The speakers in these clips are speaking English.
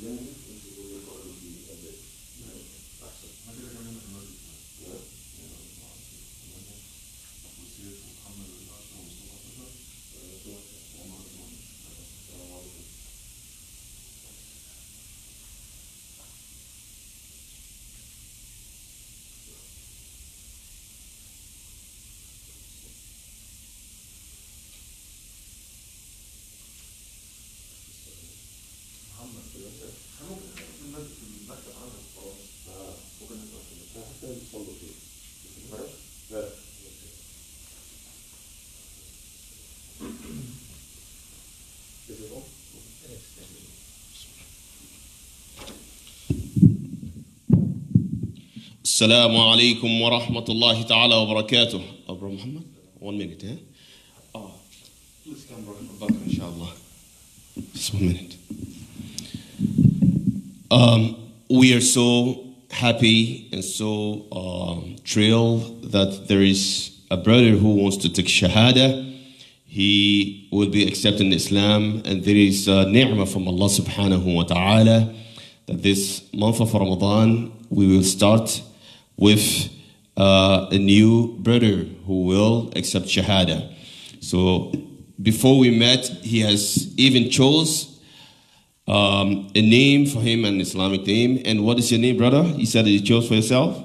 you Assalamu alaikum wa rahmatullahi ta'ala wa barakatuh. Oh, Bro Muhammad, one minute, eh? Oh, please come, Bro Bakr, inshallah. Just one minute. Um, we are so happy and so um, thrilled that there is a brother who wants to take Shahada. He will be accepting Islam, and there is a ni'mah from Allah subhanahu wa ta'ala that this month of Ramadan we will start with uh, a new brother who will accept Shahada. So before we met, he has even chose um, a name for him, an Islamic name. And what is your name, brother? You said that you chose for yourself?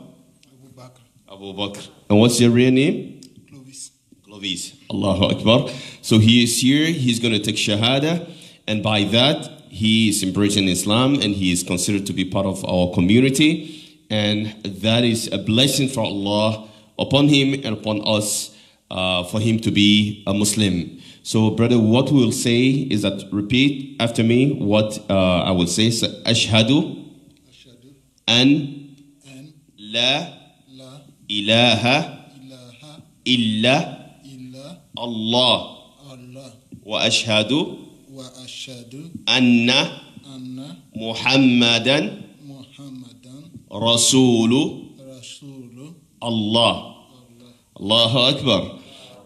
Abu Bakr, Abu Bakr. And what's your real name? Clovis. Clovis. Allahu Akbar. So he is here, he's going to take Shahada, and by that, he is embracing Islam and he is considered to be part of our community and that is a blessing from Allah upon him and upon us uh, for him to be a Muslim. So, brother, what we'll say is that repeat after me what uh, I will say. So, Ashhadu an la ilaha illa Allah wa ashhadu anna Muhammadan رسول Allah. Allahu Akbar.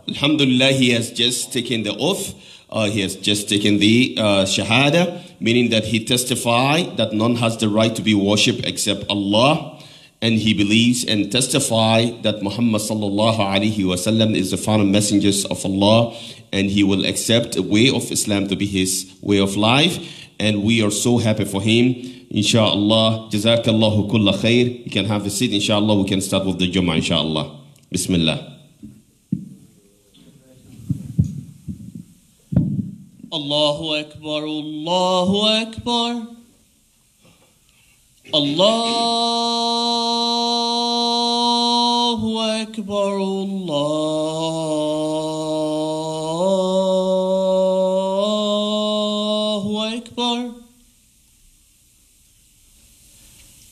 Alhamdulillah, he has just taken the oath. Uh, he has just taken the uh, Shahada, meaning that he testified that none has the right to be worshipped except Allah. And he believes and testify that Muhammad sallallahu alaihi wasallam is the final messengers of Allah, and he will accept a way of Islam to be his way of life. And we are so happy for him. Inshallah, Jazakallahu kulla khair. You can have a seat. Inshallah, we can start with the Jummah. Inshallah. Bismillah. الله أكبر الله أكبر الله أكبر الله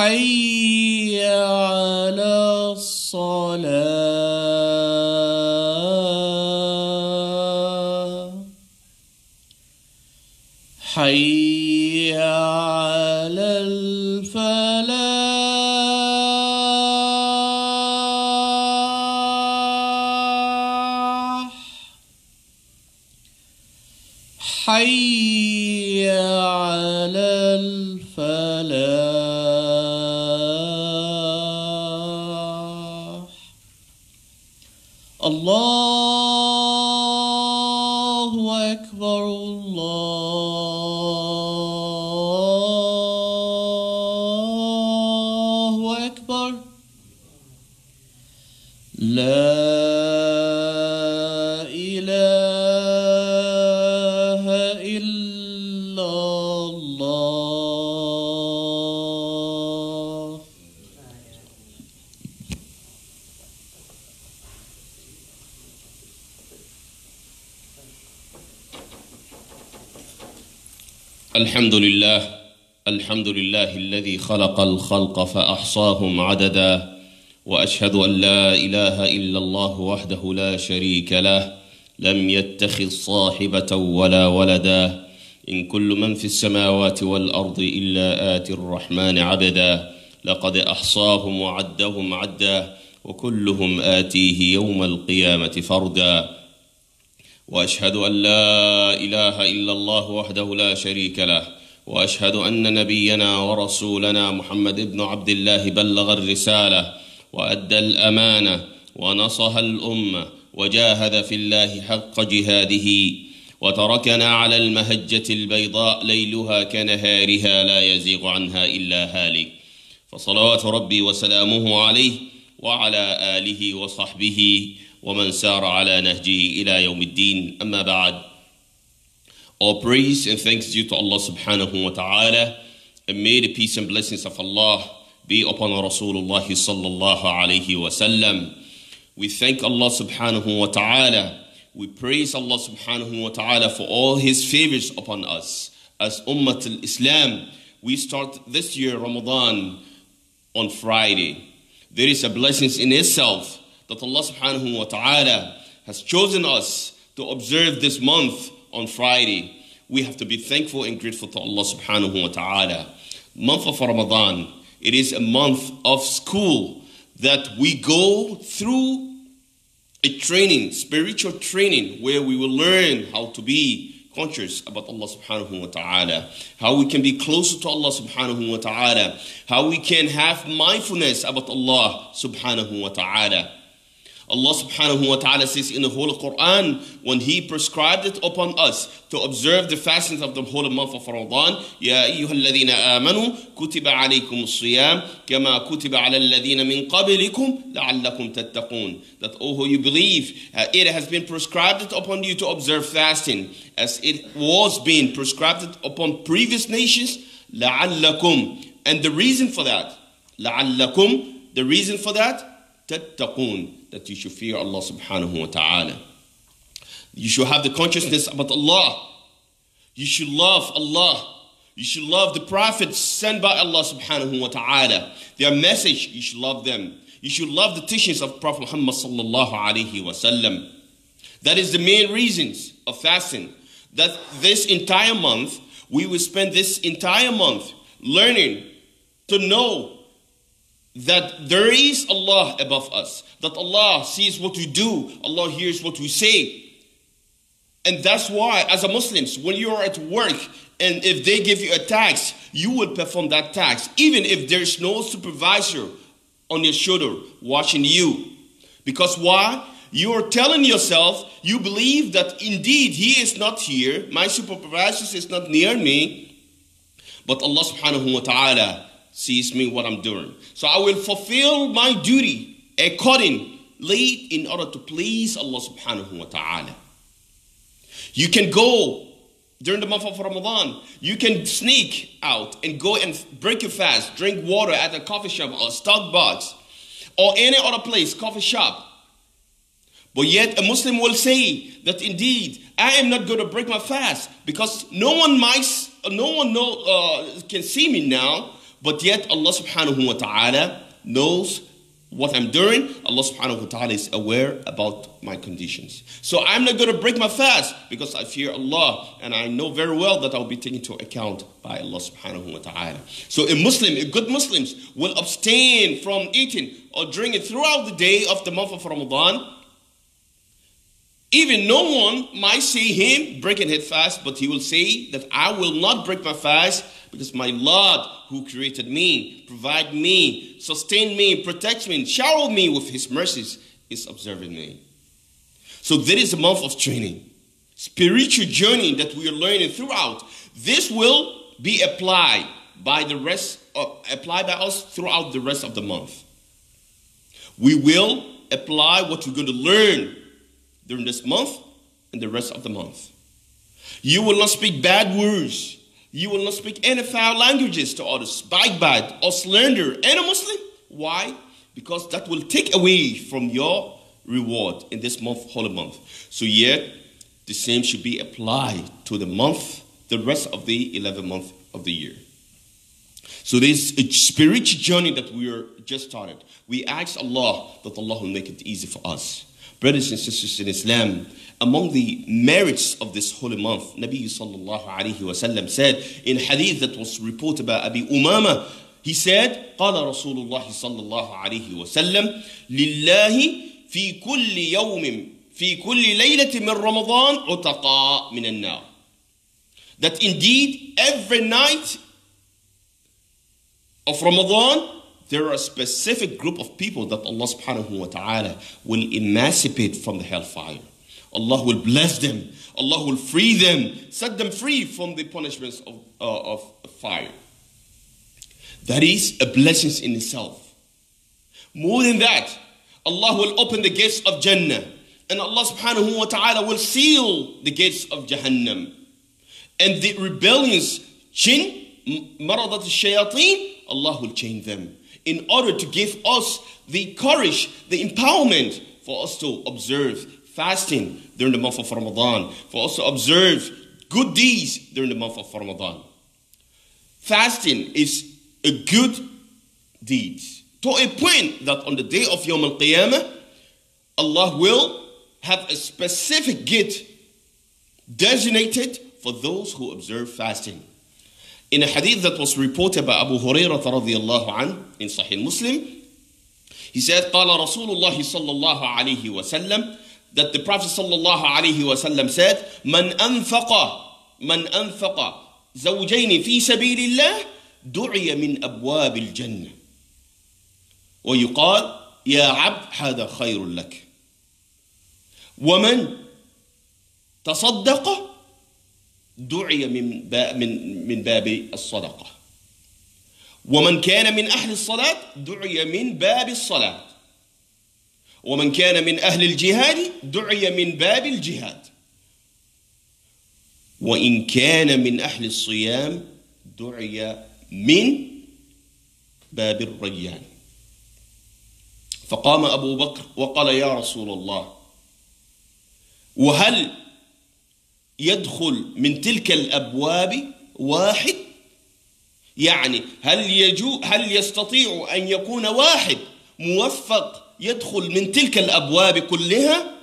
حي على الصلاة. أكبر الله الحمد لله الحمد لله الذي خلق الخلق فأحصاهم عددا وأشهد أن لا إله إلا الله وحده لا شريك له لم يتخذ صاحبة ولا ولدا إن كل من في السماوات والأرض إلا آتي الرحمن عبدا لقد أحصاهم وعدهم عدا وكلهم آتيه يوم القيامة فردا. وأشهد أن لا إله إلا الله وحده لا شريك له وأشهد أن نبينا ورسولنا محمد بن عبد الله بلغ الرسالة وأدى الأمانة ونصح الأمة وجاهد في الله حق جهاده وتركنا على المهجة البيضاء ليلها كنهارها لا يزيغ عنها إلا هالك. فصلوات ربي وسلامه عليه وعلى آله وصحبه ومن سار على نهجه إلى يوم الدين أما بعد All praise and thanks due to Allah subhanahu wa ta'ala and may the peace and blessings of Allah be upon Rasulullah sallallahu alayhi wa sallam. We thank Allah subhanahu wa ta'ala. We praise Allah subhanahu wa ta'ala for all his favors upon us. As Ummat al-Islam, we start this year Ramadan on Friday. There is a blessing in itself that Allah subhanahu wa ta'ala has chosen us to observe this month on Friday. We have to be thankful and grateful to Allah subhanahu wa ta'ala. Month of Ramadan, it is a month of school that we go through a training, spiritual training, where we will learn how to be conscious about Allah subhanahu wa ta'ala, how we can be closer to Allah subhanahu wa ta'ala, how we can have mindfulness about Allah subhanahu wa ta'ala. Allah subhanahu wa ta'ala says in the Holy Quran, when He prescribed it upon us to observe the fastings of the holy month of Ramadan, يا أيها الذين آمنوا كتب عليكم الصيام كما كتب على الذين من قبلكم لعلكم تتقون. That, oh, who you believe, uh, it has been prescribed it upon you to observe fasting as it was being prescribed it upon previous nations, لعلكم. And the reason for that, لعلكم, the reason for that, تتقون that you should fear Allah subhanahu wa ta'ala. You should have the consciousness about Allah. You should love Allah. You should love the prophets sent by Allah subhanahu wa ta'ala. Their message, you should love them. You should love the teachings of Prophet Muhammad sallallahu alayhi wa sallam. That is the main reasons of fasting. That this entire month, we will spend this entire month learning to know that there is Allah above us, that Allah sees what we do, Allah hears what we say. And that's why, as a Muslims, when you are at work and if they give you a tax, you will perform that tax, even if there's no supervisor on your shoulder watching you. Because why? You are telling yourself, you believe that indeed He is not here, my supervisor is not near me, but Allah subhanahu wa ta'ala sees me what I'm doing. So I will fulfill my duty accordingly in order to please Allah subhanahu wa ta'ala. You can go during the month of Ramadan, you can sneak out and go and break your fast, drink water at a coffee shop or Starbucks or any other place, coffee shop. But yet a Muslim will say that indeed I am not going to break my fast because no one might, no one know, uh, can see me now. But yet Allah subhanahu wa ta'ala knows what I'm doing. Allah subhanahu wa ta'ala is aware about my conditions. So I'm not going to break my fast because I fear Allah and I know very well that I'll be taken into account by Allah subhanahu wa ta'ala. So a Muslim, a good Muslims will abstain from eating or drinking throughout the day of the month of Ramadan. Even no one might see him breaking his fast, but he will say that I will not break my fast because my Lord who created me, provide me, sustain me, protect me, shower me with his mercies is observing me. So there is a month of training. spiritual journey that we are learning throughout, this will be applied by the rest of, applied by us throughout the rest of the month. We will apply what we're going to learn during this month and the rest of the month. You will not speak bad words. You will not speak any foul languages to others, backbite or slander any Muslim. Why? Because that will take away from your reward in this month, holy month. So yet, the same should be applied to the month, the rest of the 11th month of the year. So this a spiritual journey that we are just started. We ask Allah that Allah will make it easy for us. Brothers and sisters in Islam, among the merits of this holy month, Nabi sallallahu alayhi wasallam said in hadith that was reported by Abi Umama, he said, قال رسول الله صلى الله عليه وسلم لله في كل يوم في كل ليلة من رمضان عتقاء من النار. That indeed every night of Ramadan, there are a specific group of people that Allah subhanahu wa ta'ala will emancipate from the hellfire. Allah will bless them. Allah will free them, set them free from the punishments of, uh, of fire. That is a blessing in itself. More than that, Allah will open the gates of Jannah and Allah subhanahu wa ta'ala will seal the gates of Jahannam. And the rebellious jinn, maradat shayateen, Allah will chain them in order to give us the courage, the empowerment for us to observe fasting during the month of Ramadan, for us to observe good deeds during the month of Ramadan. Fasting is a good deed to a point that on the day of Yom Al Qiyamah, Allah will have a specific gate designated for those who observe fasting. In a hadith that was reported by Abu Hurairah radiallahu anh in Sahih Muslim, he said, قال رسول الله صلى الله عليه وسلم that the Prophet صلى الله عليه وسلم said, من أنفق من أنفق زوجين في سبيل الله دعي من أبواب الجنة ويقال يا عبد هذا خير لك ومن تصدق دعي من باب من من باب الصدقة. ومن كان من أهل الصلاة دعي من باب الصلاة. ومن كان من أهل الجهاد دعي من باب الجهاد. وإن كان من أهل الصيام دعي من باب الريان. فقام أبو بكر وقال يا رسول الله وهل يدخل من تلك الأبواب واحد؟ يعني هل يجو هل يستطيع أن يكون واحد موفق يدخل من تلك الأبواب كلها؟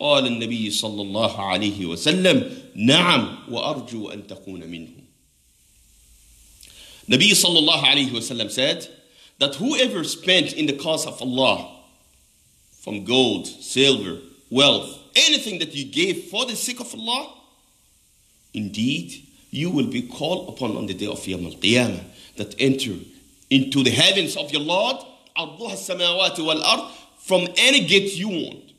قال النبي صلى الله عليه وسلم نعم وأرجو أن تكون منهم. Nabi sallallahu alayhi wasallam said that whoever spent in the cause of Allah from gold, silver, wealth, anything that you gave for the sake of Allah, indeed you will be called upon on the day of Yom al-Qiyamah that enter into the heavens of your Lord, Allah samawati wal ard, from any gate you want.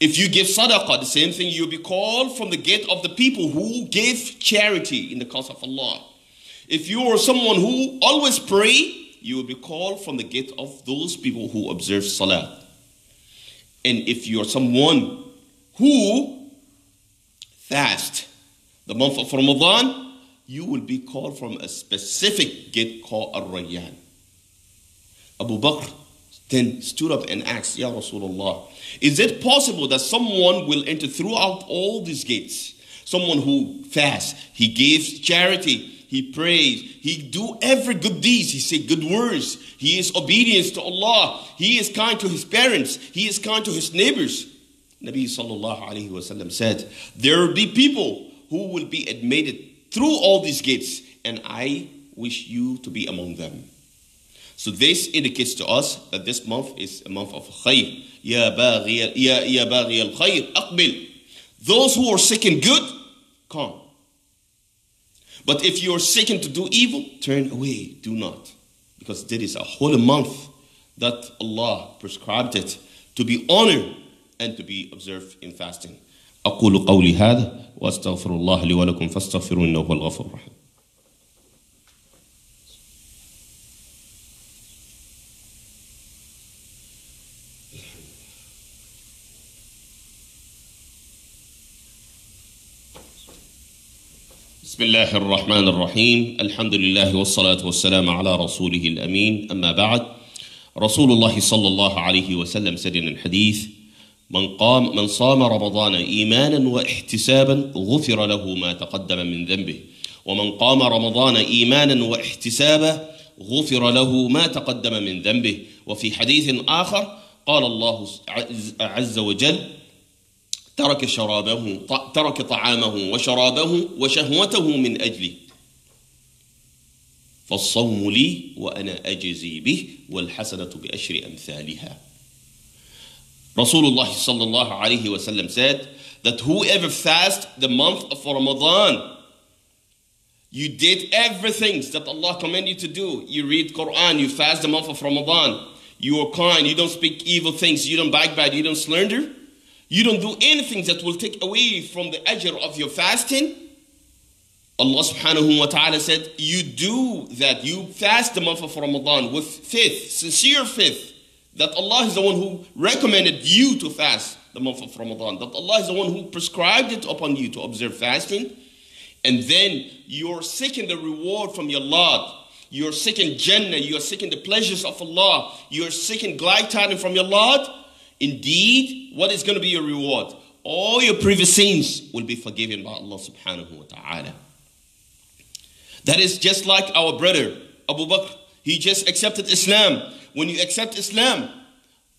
If you give sadaqah, the same thing, you'll be called from the gate of the people who gave charity in the cause of Allah. If you are someone who always pray, you will be called from the gate of those people who observe salah. And if you are someone who fast the month of Ramadan, you will be called from a specific gate called Ar-Rayyan. Abu Bakr then stood up and asked, Ya Rasulullah, is it possible that someone will enter throughout all these gates? Someone who fasts, he gives charity, he prays, he do every good deeds, he say good words, he is obedience to Allah, he is kind to his parents, he is kind to his neighbors. Nabi sallallahu alayhi wasallam said, there will be people who will be admitted through all these gates, and I wish you to be among them. So this indicates to us that this month is a month of khayr. Ya baghi ya ya al khayr aqbil. Those who are seeking good, come. But if you are seeking to do evil, turn away. Do not, because there is a holy month that Allah prescribed it to be honored and to be observed in fasting. أقول قولي هذا وأستغفر الله لي ولكم فاستغفروا إنه هو الغفور الرحيم بسم الله الرحمن الرحيم الحمد لله والصلاة والسلام على رسوله الأمين أما بعد رسول الله صلى الله عليه وسلم in الحديث من قام من صام رمضان إيمانا واحتسابا غفر له ما تقدم من ذنبه ومن قام رمضان إيمانا واحتسابا غفر له ما تقدم من ذنبه وفي حديث آخر قال الله عز وجل ترك شرابه ترك طعامه وشرابه وشهوته من أجلي فالصوم لي وأنا أجزي به والحسنة بأشر أمثالها Rasulullah sallallahu alayhi wasallam said that whoever fast the month of Ramadan, you did everything that Allah commanded you to do. You read Quran, you fast the month of Ramadan, you are kind, you don't speak evil things, you don't backbite, you don't slander, you don't do anything that will take away from the ajr of your fasting. Allah subhanahu wa ta'ala said, You do that, you fast the month of Ramadan with faith, sincere faith, that Allah is the one who recommended you to fast the month of Ramadan, that Allah is the one who prescribed it upon you to observe fasting, and then you're seeking the reward from your Lord. You're seeking Jannah, you're seeking the pleasures of Allah, you're seeking glide tidings from your Lord. Indeed, what is going to be your reward? All your previous sins will be forgiven by Allah subhanahu wa ta'ala. That is just like our brother Abu Bakr. He just accepted Islam. When you accept Islam,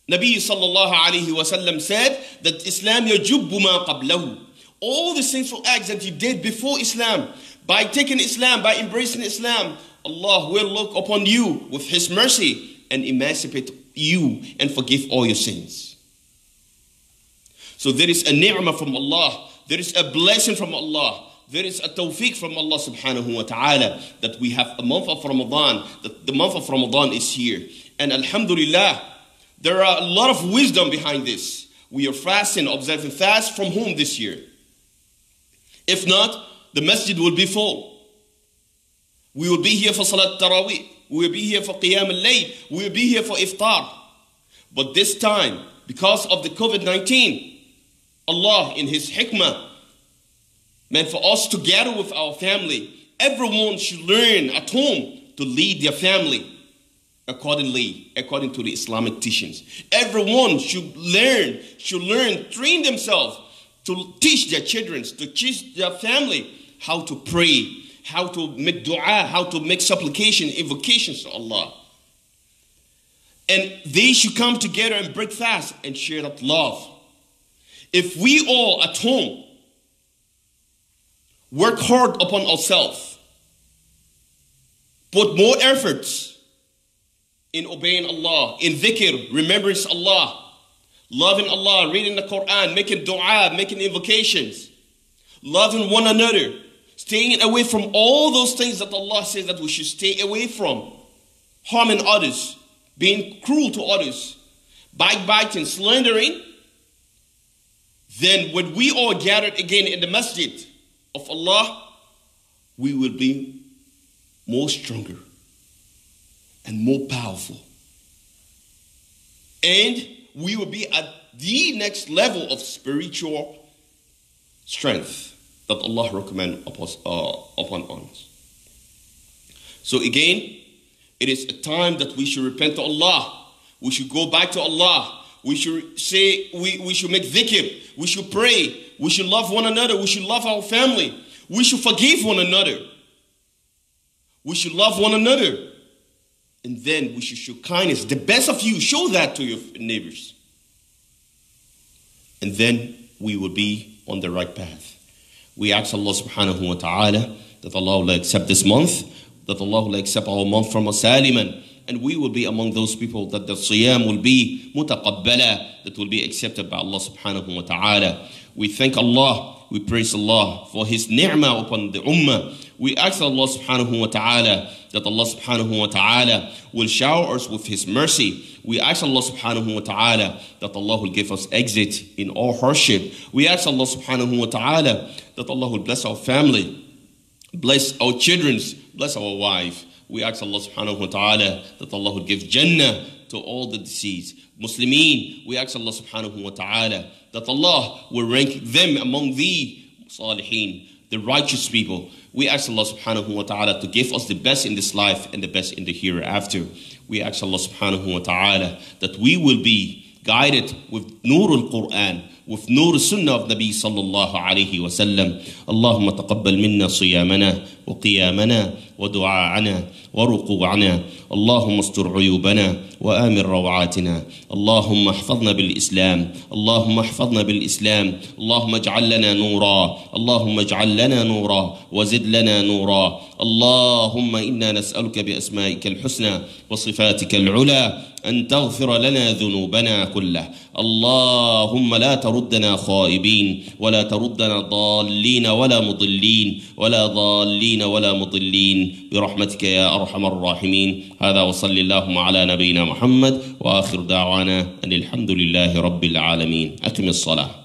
Nabi sallallahu alayhi wasallam said that Islam yajubbu ma qablahu. All the sinful acts that you did before Islam, by taking Islam, by embracing Islam, Allah will look upon you with His mercy and emancipate you and forgive all your sins. So there is a ni'mah from Allah. There is a blessing from Allah. There is a tawfiq from Allah subhanahu wa ta'ala that we have a month of Ramadan, that the month of Ramadan is here. And alhamdulillah, there are a lot of wisdom behind this. We are fasting, observing fast from whom this year? If not, the masjid will be full. We will be here for Salat Taraweeh. We will be here for Qiyam al-Layl. We will be here for Iftar. But this time, because of the COVID-19, Allah in His hikmah meant for us together with our family. Everyone should learn at home to lead their family accordingly, according to the Islamic teachings. Everyone should learn, should learn, train themselves to teach their children, to teach their family how to pray, how to make dua, how to make supplication, invocations to Allah. And they should come together and break fast and share that love. If we all at home work hard upon ourselves, put more efforts in obeying Allah, in dhikr, remembrance Allah, loving Allah, reading the Quran, making dua, making invocations, loving one another, staying away from all those things that Allah says that we should stay away from, harming others, being cruel to others, backbiting, slandering, then when we all gathered again in the masjid of Allah, we will be more stronger and more powerful. And we will be at the next level of spiritual strength that Allah recommend upon, uh, upon us. So again, it is a time that we should repent to Allah. We should go back to Allah. We should say, we, we should make dhikr. We should pray. We should love one another. We should love our family. We should forgive one another. We should love one another. And then we should show kindness. The best of you, show that to your neighbors. And then we will be on the right path. We ask Allah subhanahu wa ta'ala that Allah will accept this month, that Allah will accept our month from us saliman, and we will be among those people that the siyam will be mutaqabbala, that will be accepted by Allah subhanahu wa ta'ala. We thank Allah, we praise Allah for His ni'mah upon the ummah. We ask Allah subhanahu wa ta'ala that Allah subhanahu wa ta'ala will shower us with His mercy. We ask Allah subhanahu wa ta'ala that Allah will give us exit in all hardship. We ask Allah subhanahu wa ta'ala that Allah will bless our family, bless our children, bless our wife. We ask Allah subhanahu wa ta'ala that Allah would give Jannah to all the deceased. Muslimin, we ask Allah subhanahu wa ta'ala that Allah will rank them among the salihin, the righteous people. We ask Allah subhanahu wa ta'ala to give us the best in this life and the best in the hereafter. We ask Allah subhanahu wa ta'ala that we will be guided with Nur al-Quran, with Nur Sunnah of Nabi sallallahu alayhi wa sallam. اللهم تقبل منا صيامنا وقيامنا ودعاءنا وركوعنا اللهم استر عيوبنا وآمن روعاتنا. اللهم احفظنا بالإسلام. اللهم احفظنا بالإسلام. اللهم اجعل لنا نورا. اللهم اجعل لنا نورا وزد لنا نورا. اللهم إنا نسألك بأسمائك الحسنى وصفاتك العلى أن تغفر لنا ذنوبنا كله اللهم لا تردنا خائبين ولا تردنا ضالين ولا مضلين ولا ضالين ولا مضلين. برحمتك يا أرحم الراحمين. هذا وصل اللهم على نبينا محمد وآخر دعوانا أن الحمد لله رب العالمين. أقم الصلاة.